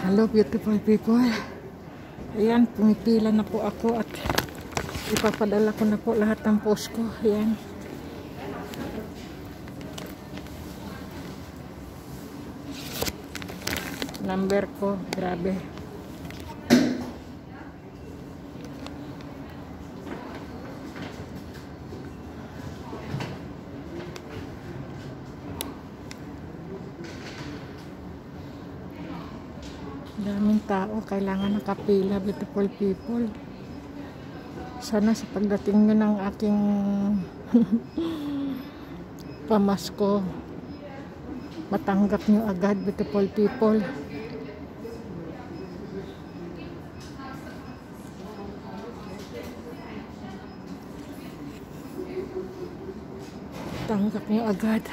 Hello beautiful people. Ayan, pumipila na po ako at ipapadala ko na po lahat ng post ko. Ayan. Number ko, grabe. Daming tao, kailangan nakapila, beautiful people. Sana sa pagdating nyo ng aking pamasko, matanggap nyo agad, beautiful people. Tanggap nyo agad.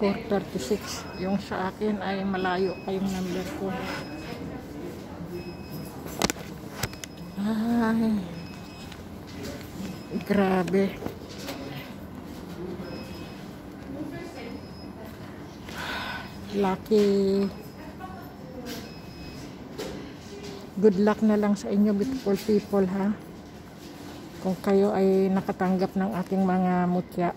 Four thirty-six. Yung sa akin ay malayo pa yung number ko. Ay. Grabe. Lucky. Good luck na lang sa inyo beautiful people ha. Kung kayo ay nakatanggap ng ating mga mutya.